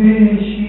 finish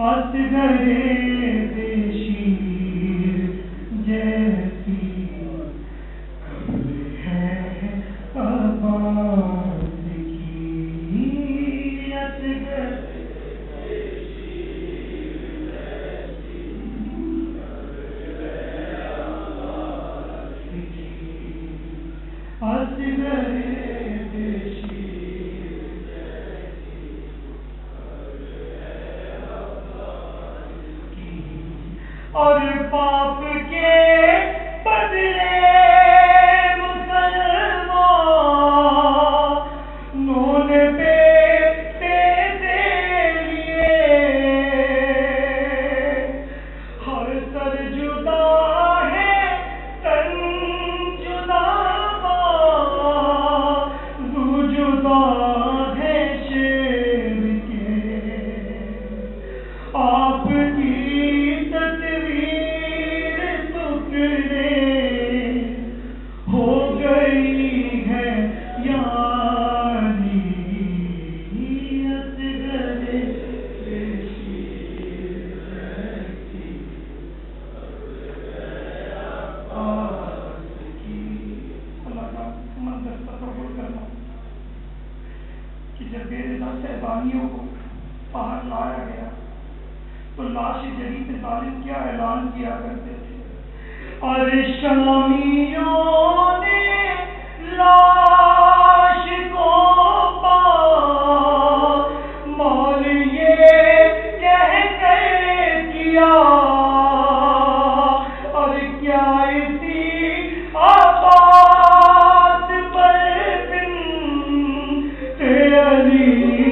Asigareti तेरी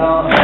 그 다음에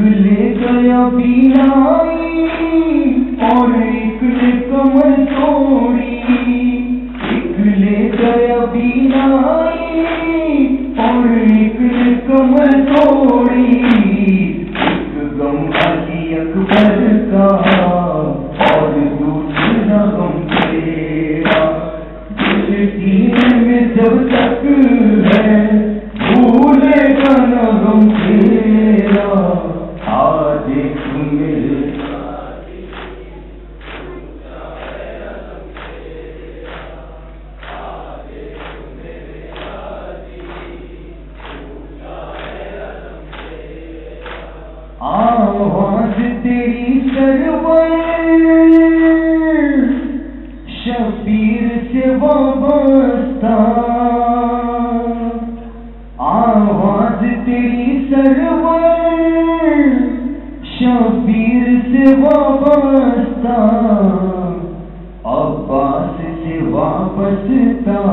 ले गया बीनाई और एक ने कमर तोड़ी एक ले गया बीनाई और एक ने कमर तोड़ी एक गम अली अकबर का और दूसरा गम तेरा। दिल की में जब तक वास्ता। अब्बास से वापस था।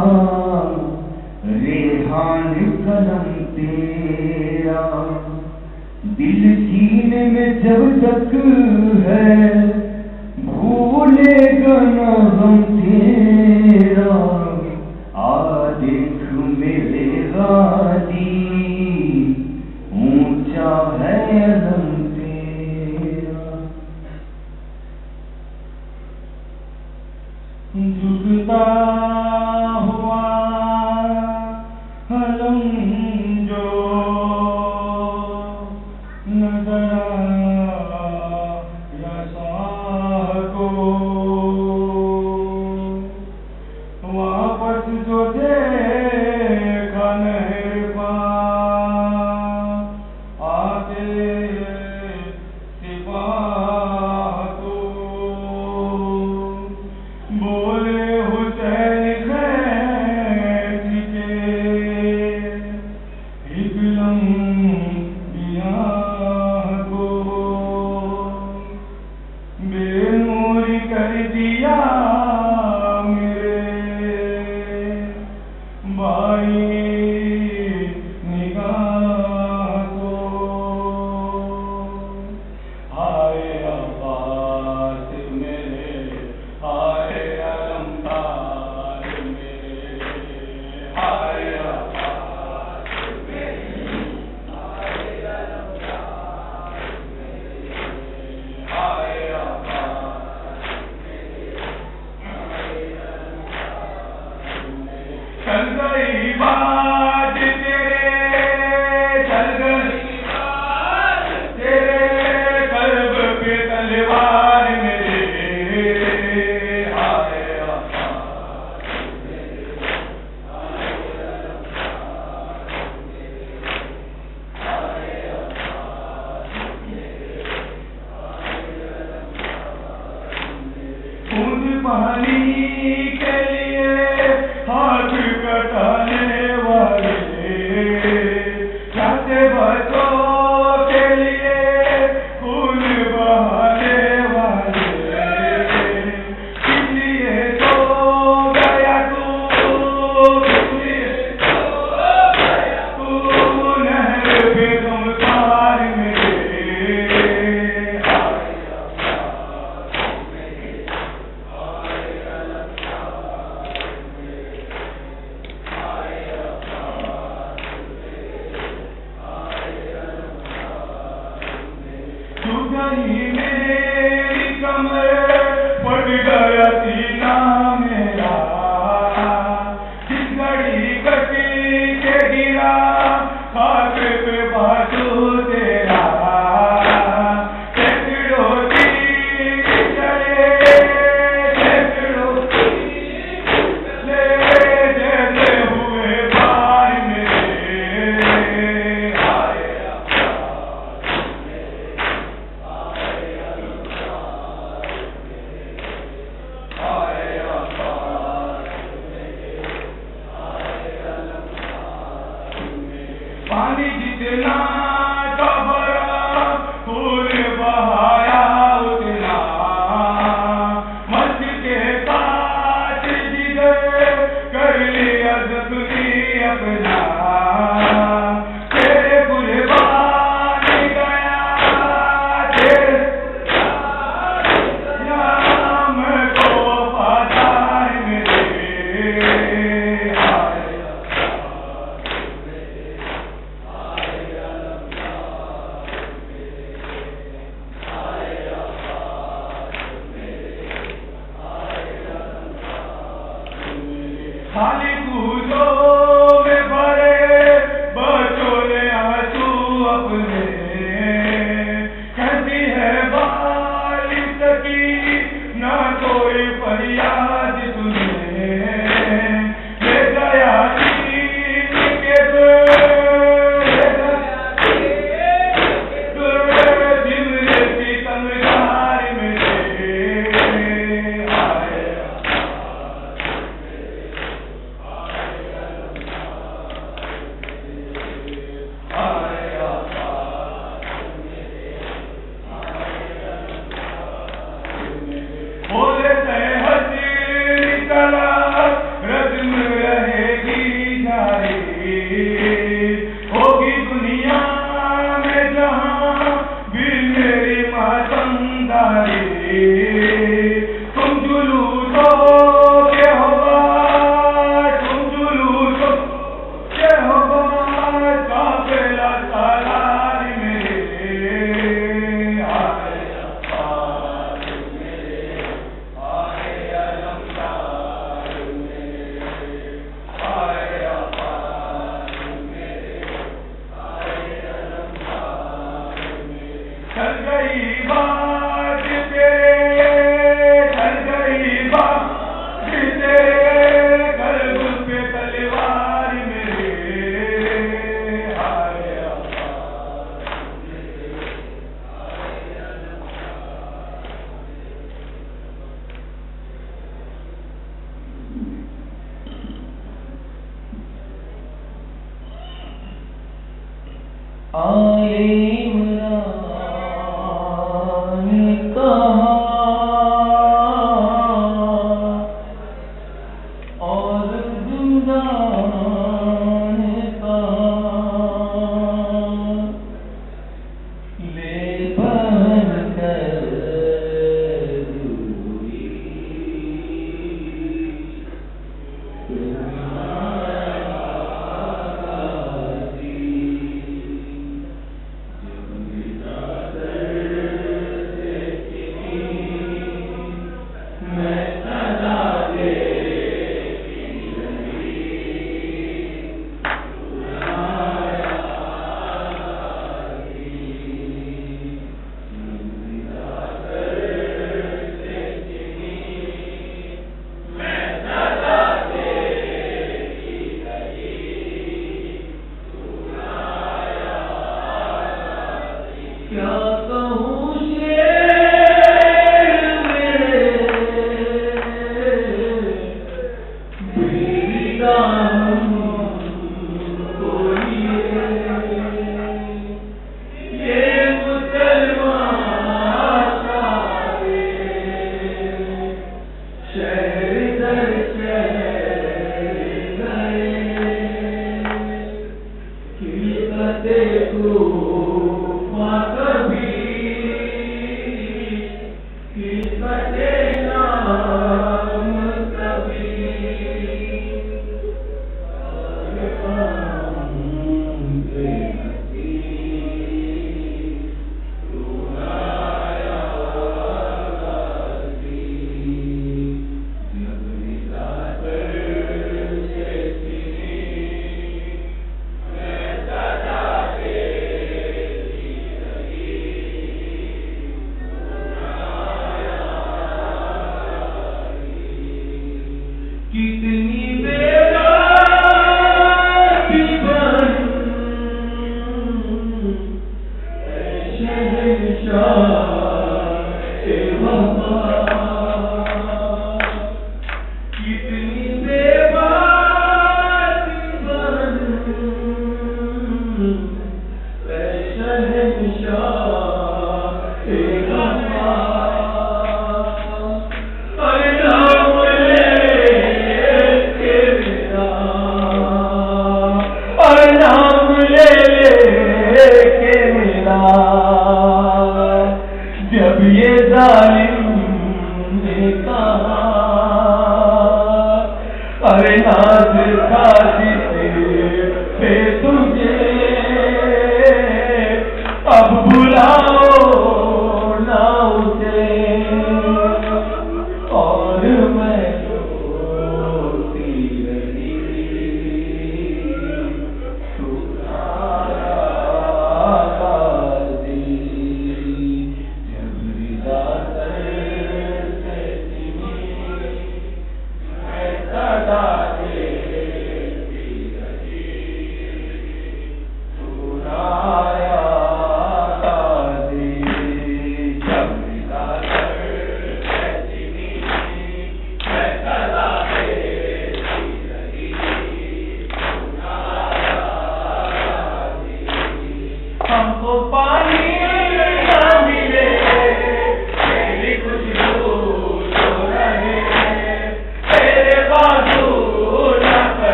रेहान कलम तेरा। दिल सीने में जब तक है Senhor Deus.